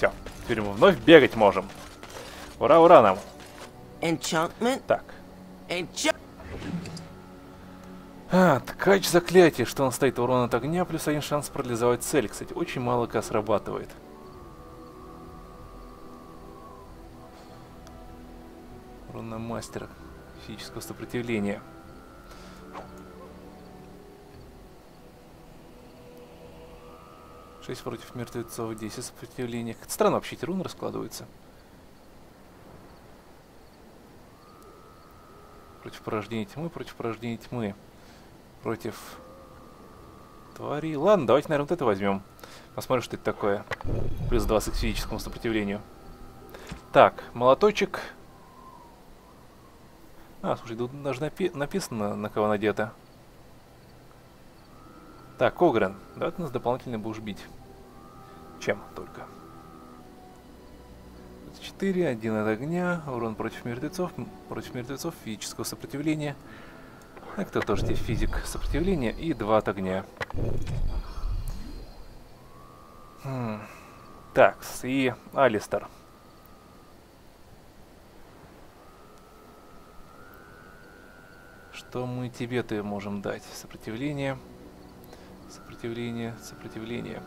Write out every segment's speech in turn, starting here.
Все, теперь мы вновь бегать можем. Ура, ура нам. Enchantment? Так. Enchant... А, ткач заклятие, что он стоит урон от огня, плюс один шанс парализовать цель. Кстати, очень мало как срабатывает. Урон на мастера физического сопротивления. Шесть против мертвецов, 10 сопротивления. Как странно вообще эти руны раскладываются. Против порождения тьмы, против порождения тьмы. Против твари. Ладно, давайте, наверное, вот это возьмем. Посмотрим, что это такое. Плюс 20 к физическому сопротивлению. Так, молоточек. А, слушай, тут даже напи написано, на кого надето. Так, Когрен. Давай ты нас дополнительно будешь бить. Чем только. 4, 1 от огня, урон против мертвецов, против мертвецов, физического сопротивления. А кто тоже здесь физик сопротивления и 2 от огня. Хм. Так, и Алистер. Что мы тебе-то можем дать? Сопротивление. Сопротивление, сопротивление.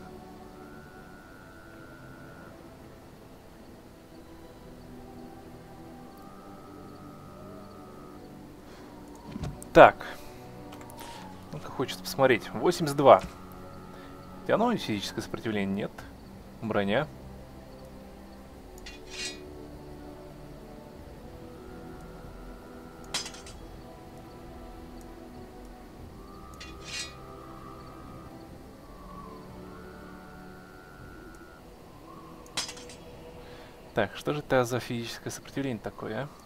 Так. Ну-ка хочется посмотреть. 82. У тебя новое физическое сопротивление? Нет. Броня. Так, что же это за физическое сопротивление такое, а?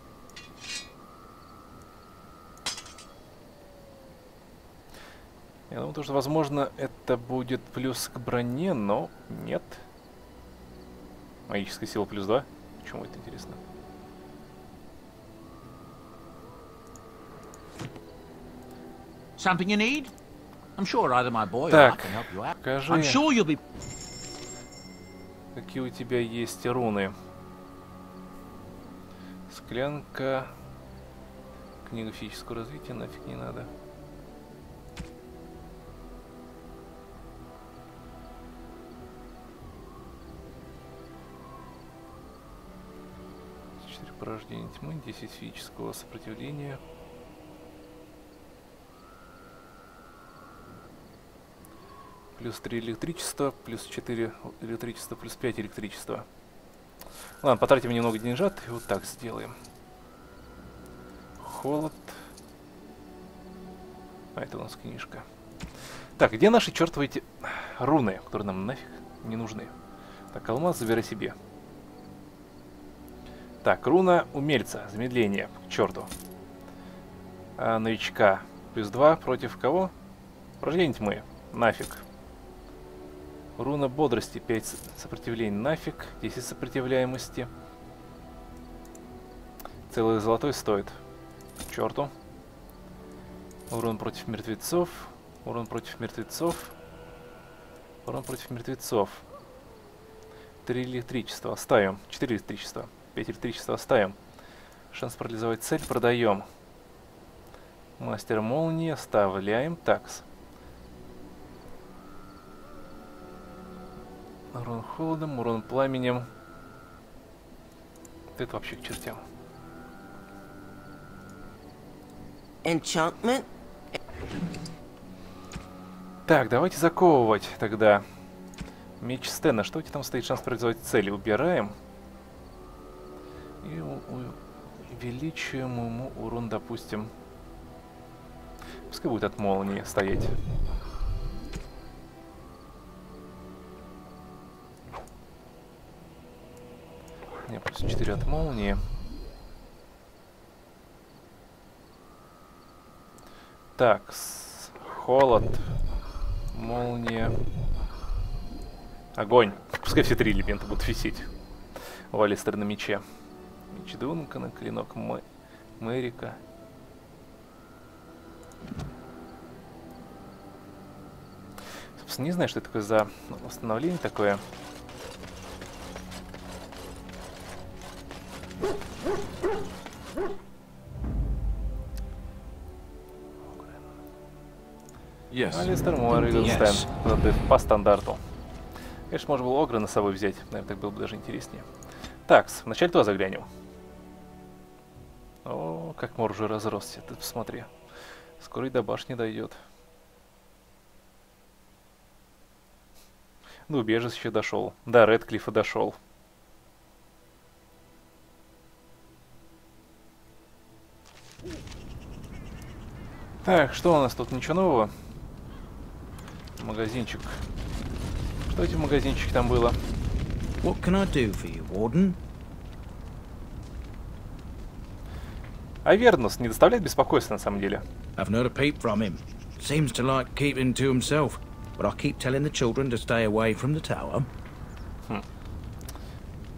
Я думаю, что, возможно, это будет плюс к броне, но нет. Магическая сила плюс 2. Почему это интересно? Something you need? I'm sure either my boy or I Так, can help you out. покажи, I'm sure you'll be... какие у тебя есть руны. Склянка. Книга физического развития, нафиг не надо. Четыре порождения тьмы, 10 физического сопротивления. Плюс 3 электричества, плюс 4 электричества, плюс 5 электричества. Ладно, потратим немного деньжат и вот так сделаем. Холод. А, это у нас книжка. Так, где наши чертовы эти руны, которые нам нафиг не нужны? Так, алмаз забирай себе. Так, руна умельца, замедление, к черту. А, новичка, плюс 2 против кого? Порождение тьмы, нафиг. Руна бодрости, 5 сопротивлений, нафиг, 10 сопротивляемости. Целый золотой стоит. К черту. Урон против мертвецов. Урон против мертвецов. Урон против мертвецов. 3 электричества оставим. 4 электричества. 5 электричества оставим. Шанс парализовать цель продаем. Мастер молнии оставляем. Такс. Урон холодом, урон пламенем. Это вообще к чертям. Enchantment? Так, давайте заковывать тогда. Меч Стена. Что у тебя там стоит? Шанс парализовать цели. Убираем. Увеличиваем ему урон, допустим. Пускай будет от молнии стоять. Не, плюс 4 от молнии. Так, с- холод, молния, огонь. Пускай все три элемента будут висеть. У Алистера на мече. Меч Дункана, клинок Мэ- Мэрика. Собственно, не знаю, что это такое за восстановление такое. Yes. Алистер Морригенстен. Yes. Задыв по стандарту. Конечно, можно было Огра на собой взять. Наверное, так было бы даже интереснее. Так, вначале туда заглянем. О, как Мор уже разросся. Ты посмотри. Скоро и до башни дойдет. До убежища дошел. До Редклифа дошел. Так, что у нас тут? Ничего нового? Магазинчик. Что эти в магазинчике там было? What can I do for you, Warden? Авернус не доставляет беспокойства на самом деле. I've not a peep from him. Seems to like keeping to himself. But I keep telling the children to stay away from the tower. Hmm.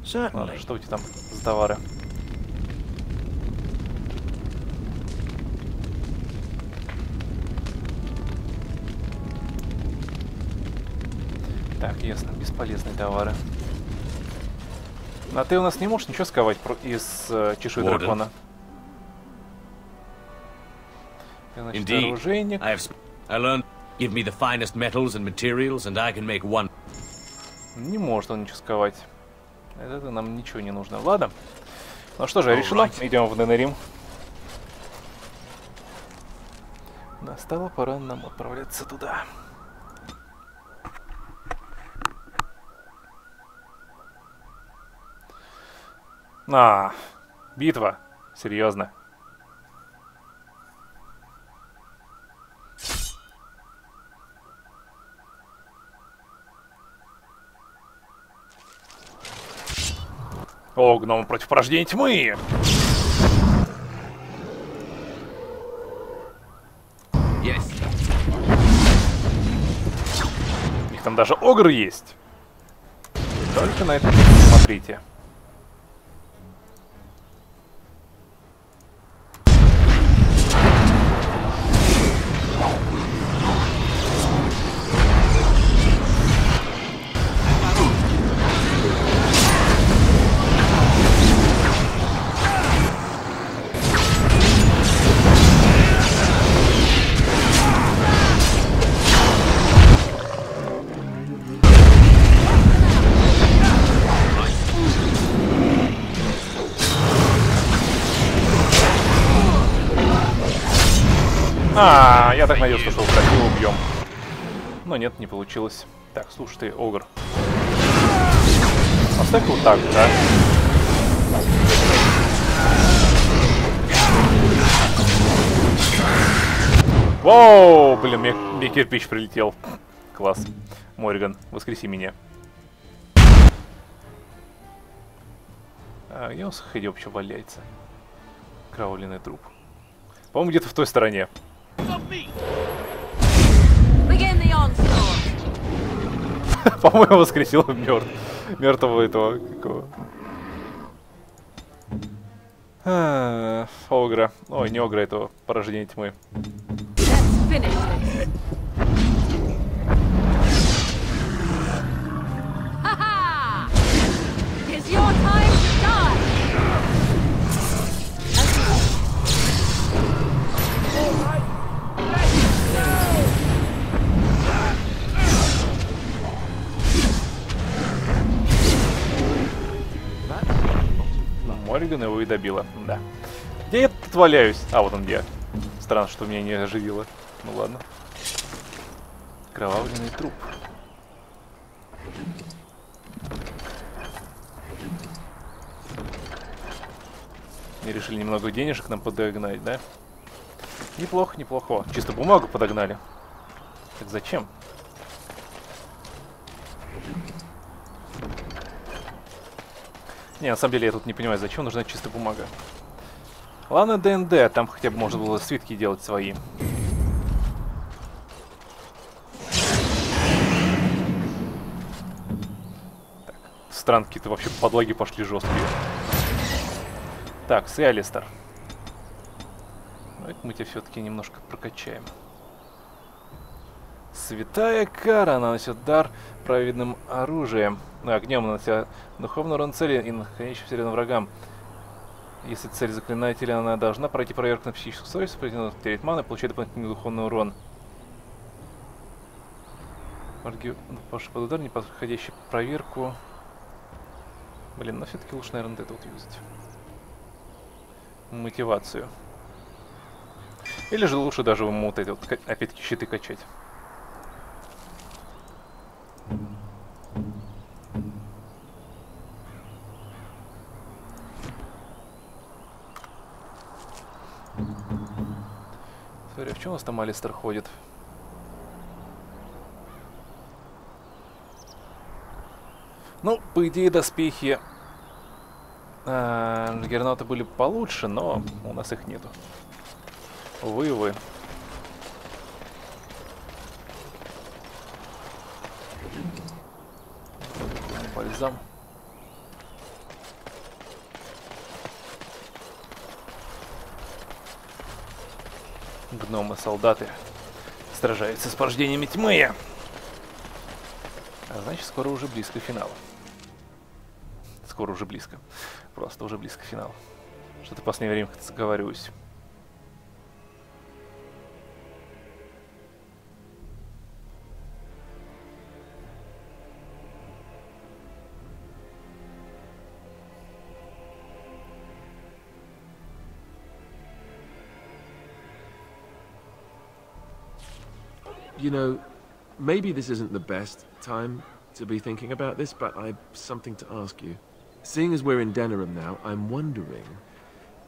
Certainly. Ладно, что у тебя там за товары? Так, ясно, бесполезные товары. А ты у нас не можешь ничего сковать из э, чешуи Warden. дракона? Значит, Indeed. оружейник. I have. I learned. Give me the finest metals and materials, and I can make one. Не может он ничего сковать. Это нам ничего не нужно. Ладно. Ну что же, решено. Alright. Идем в Ненерим. Настала пора нам отправляться туда. А, битва. Серьезно. О, гном против порождения тьмы! Yes. У них там даже огр есть. Только на это смотрите. А, я так надеялся, что красиво убьем. Но нет, не получилось. Так, слушай ты, Огр. Оставь вот так, да? Воу, блин, мне, мне кирпич прилетел. Класс. Мориган, воскреси меня. А, где у нас вообще валяется? Кровавленный труп. По-моему, где-то в той стороне. По-моему, воскресил мертв. Мертвого этого какого. Огра. Ой, не Огра этого, порождение тьмы. Морриган его и добила. Да. Где я тут валяюсь? А, вот он где. Странно, что меня не оживило. Ну ладно. Кровавленный труп. Не решили немного денежек нам подогнать, да? Неплохо, неплохо. Чисто бумагу подогнали. Так зачем? Не, на самом деле я тут не понимаю, зачем нужна чистая бумага. Ладно, ДНД, там хотя бы можно было свитки делать свои. Так, странно, какие-то вообще подлаги пошли жесткие. Так, с Алистер. Давайте мы тебя все-таки немножко прокачаем. Святая кара наносит дар праведным оружием. Ну, огнем нанося духовный урон цели и находящим все рядом врагам. Если цель заклинателя, она должна пройти проверку на психическую совесть, пройти терять ману и получать дополнительный духовный урон. Арги... Паша под удар, не подходящий проверку. Блин, ну все-таки лучше, наверное, это вот юзать. Мотивацию. Или же лучше даже ему вот эти вот, опять-таки, щиты качать. Смотри, а в чем у нас там Алистер ходит? Ну, по идее, доспехи э, Герната были получше, но у нас их нету. Увы, увы. Бальзам. Гномы-солдаты сражаются с порождениями тьмы. А значит, скоро уже близко финала. Скоро уже близко. Просто уже близко финал. Что-то в последнее время как-то заговариваюсь. You know, maybe this isn't the best time to be thinking about this, but I've something to ask you. Seeing as we're in Denerim now, I'm wondering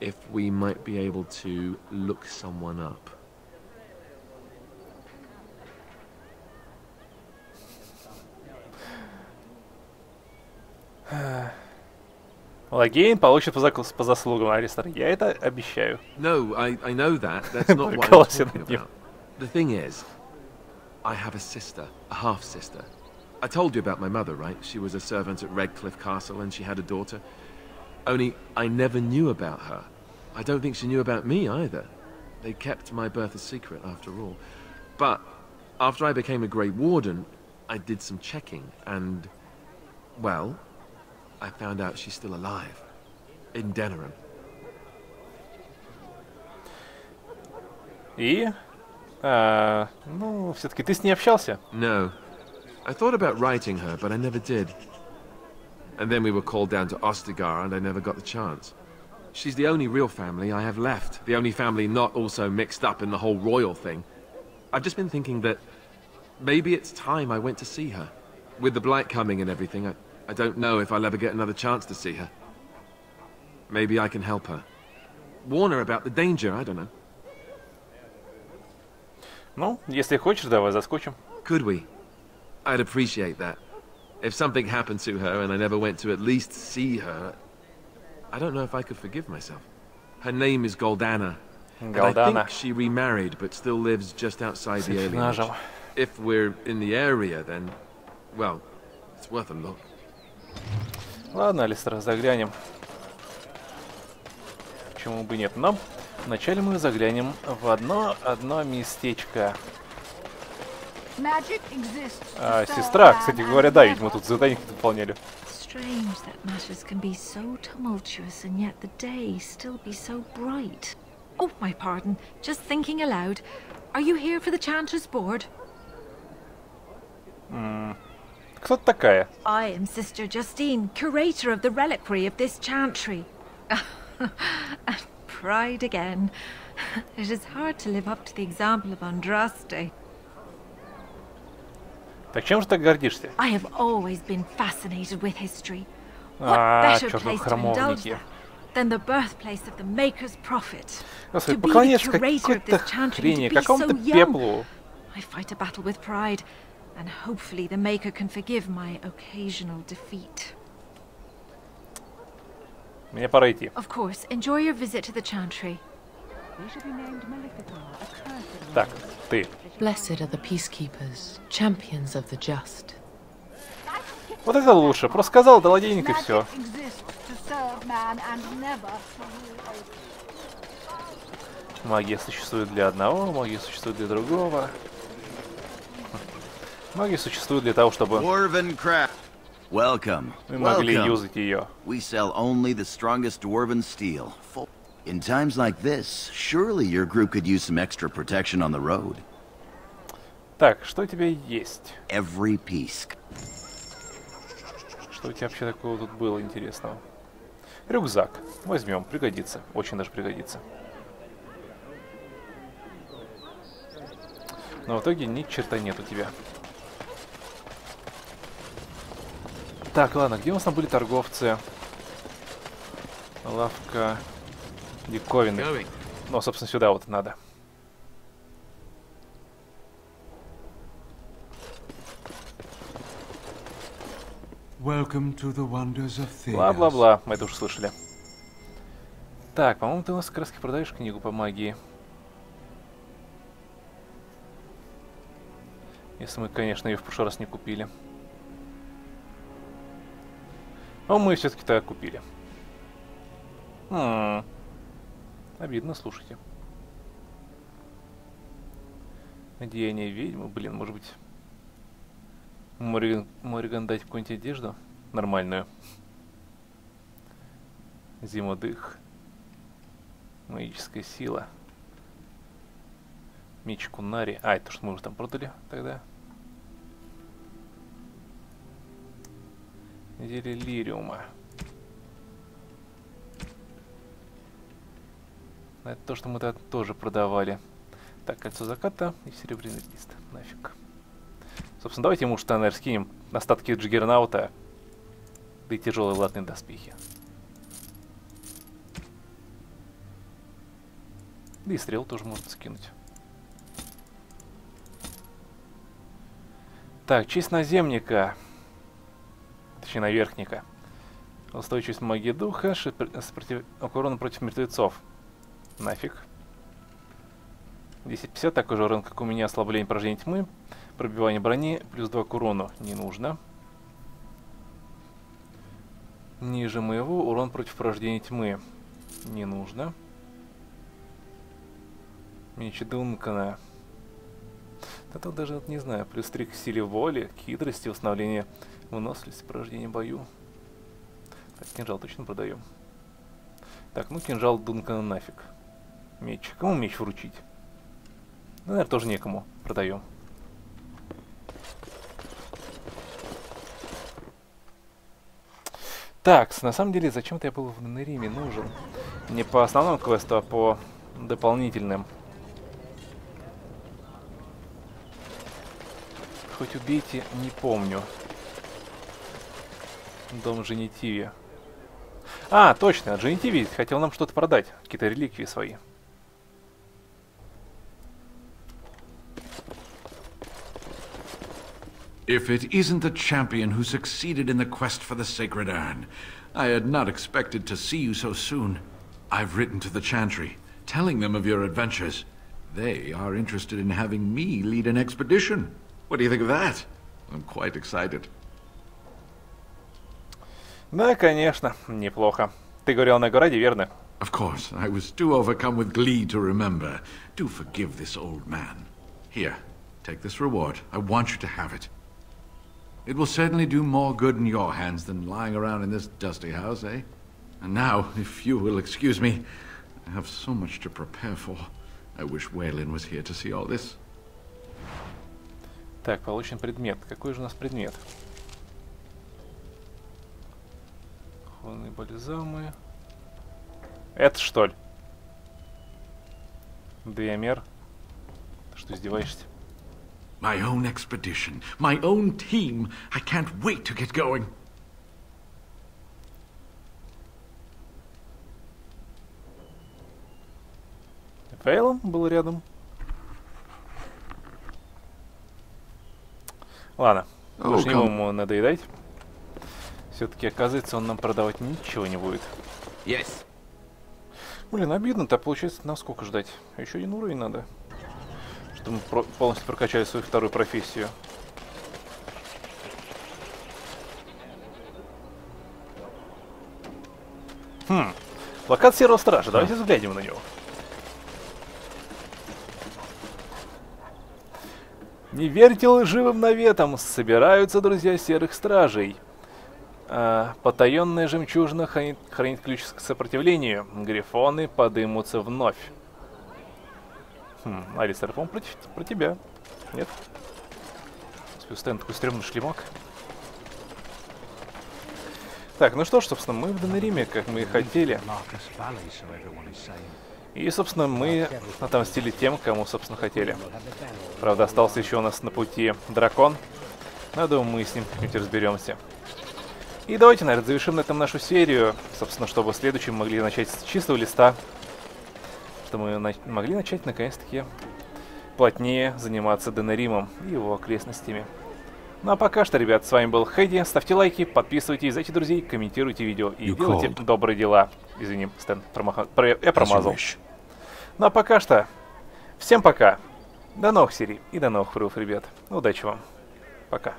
if we might be able to look someone up. Лагейн получит по, зак- по заслугам, Аристер. Я это обещаю. No, I, I know that. That's not what I'm Голос talking над ним. about. The thing is, I have a sister, a half sister. I told you about my mother, right? She was a servant at Redcliffe Castle and she had a daughter. Only I never knew about her. I don't think she knew about me either. They kept my birth a secret after all. But after I became a Great Warden, I did some checking and, well, I found out she's still alive. In Denerim. И... а, ну, все-таки ты с ней общался? No. I thought about writing her, but I never did. And then we were called down to Ostigar, and I never got the chance. She's the only real family I have left. The only family not also mixed up in the whole royal thing. I've just been thinking that maybe it's time I went to see her. With the blight coming and everything, I, I don't know if I'll ever get another chance to see her. Maybe I can help her. Warn her about the danger, I don't know. Ну, если хочешь, давай заскочим. Could we? I'd appreciate that. If something happened to her and I never went to at least see her, I don't know if I could forgive myself. Her name is Goldana. and I Галдана. think she remarried but still lives just outside the early Нажал. If we're in the area, then, well, it's worth a look. Ладно, Алистер, заглянем. Почему бы нет? Но вначале мы заглянем в одно, одно местечко. А, сестра, кстати говоря, да, ведь мы тут задание выполняли. Strange that matters can be so tumultuous and yet the day still be so bright. Oh, my pardon. Just thinking aloud. Are you here for the Chanter's Board? Кто ты такая? I am Sister Justine, curator of the reliquary of this chantry. and pride again. It is hard to live up to the example of Andraste. Так чем же ты так гордишься? I have always been fascinated with history. What А, better чертовы place to indulge храмовники. that than the birthplace of the Maker's Prophet? Господи, To be the поклоняешься curator of какой-то this chantry, хрени, to be какому-то so young. пеплу. I fight a battle with pride, and hopefully the Maker can forgive my occasional defeat. Мне пора идти. Of course, enjoy your visit to the chantry. Так, ты. Blessed are the peacekeepers, champions of the just. Вот это лучше. Просто сказал, дала денег и все. Магия существует для одного, магия существует для другого. Магия существует для того, чтобы... Welcome. Мы могли юзать ее. We sell only the strongest dwarven steel. In times like this, surely your group could use some extra protection on the road. Так, что у тебя есть? Every piece. Что у тебя вообще такого тут было интересного? Рюкзак. Возьмем, пригодится. Очень даже пригодится. Но в итоге ни черта нет у тебя. Так, ладно, где у нас там были торговцы? Лавка диковины. Ну, собственно, сюда вот надо. Welcome to the wonders of Theos. Бла-бла-бла, мы это уже слышали. Так, по-моему, ты у нас как раз продаешь книгу по магии. Если мы, конечно, ее в прошлый раз не купили. А мы все-таки так купили. М, Обидно, слушайте. Одеяние ведьмы, блин, может быть... Мориган, Мориган дать какую-нибудь одежду? Нормальную. Зимодых. Магическая сила. Меч Кунари. А, это что мы уже там продали тогда? Зелье Лириума. Это то, что мы тогда тоже продавали. Так, кольцо заката и серебряный лист. Нафиг. Собственно, давайте ему что, наверное, скинем остатки Джиггернаута, да и тяжелые латные доспехи. Да и стрел тоже можно скинуть. Так, честь наземника. Точнее, наверхника. Устойчивость магии духа, сопротив... урон против мертвецов. Нафиг. 10-50, такой же урон, как у меня, ослабление поражения тьмы. Пробивание брони, плюс 2 к урону. Не нужно. Ниже моего, урон против порождения тьмы. Не нужно. Меч Дункана. Да тут даже вот не знаю. Плюс 3 к силе воли, к хитрости, восстановление выносливости, порождение бою. Так, кинжал точно продаем. Так, ну кинжал Дункана нафиг. Меч. Кому меч вручить? Ну, наверное, тоже некому. Продаем. Так, на самом деле, зачем-то я был в Нериме нужен. Не по основному квесту, а по дополнительным. Хоть убейте, не помню. Дом Женитиви. А, точно, Женитиви хотел нам что-то продать. Какие-то реликвии свои. If it isn't the champion who succeeded in the quest for the Sacred Urn, I had not expected to see you so soon. I've written to the Chantry, telling them of your adventures. They are interested in having me lead an expedition. What do you think of that? I'm quite excited. Да, конечно, неплохо. Ты говорил на городе, верно? Of course, I was too overcome with glee to remember. Do forgive this old man. Here, take this reward. I want you to have it. It will certainly do more good in your hands than lying around in this dusty house, eh? And now, if you will excuse me, I have so much to prepare for. I wish Waylon was here to see all this. Так, получен предмет. Какой же у нас предмет? Духовные бальзамы. Это что ли? Диамер? Ты что, издеваешься? My own expedition, my own team. I can't wait to get going. Фейлом был рядом. Ладно, О, больше не будем надоедать. Все-таки, оказывается, он нам продавать ничего не будет. Yes. Блин, обидно-то, получается, нам сколько ждать? Еще один уровень надо. Чтобы мы про- полностью прокачали свою вторую профессию. Хм, плакат Серого Стража, давайте взглянем на него. Не верьте лживым наветам, собираются друзья Серых Стражей. А, потаенная жемчужина хранит, хранит ключ к сопротивлению. Грифоны подымутся вновь. Хм, Алистер, по про, про тебя. Нет? Постоянно такой стрёмный шлемок. Так, ну что ж, собственно, мы в Донариме, как мы и хотели. И, собственно, мы отомстили тем, кому, собственно, хотели. Правда, остался еще у нас на пути дракон. Но, думаю, мы с ним как-нибудь разберемся. И давайте, наверное, завершим на этом нашу серию. Собственно, чтобы в следующем могли начать с чистого листа. Чтобы мы на могли начать, наконец-таки, плотнее заниматься Денаримом и его окрестностями. Ну а пока что, ребят, с вами был Хэдди. Ставьте лайки, подписывайтесь, зайти друзей, комментируйте видео и You делайте called. добрые дела. Извини, Стэн, промаха... про... я промазал. Ну а пока что, всем пока. До новых серий и до новых прорывов, ребят. Удачи вам. Пока.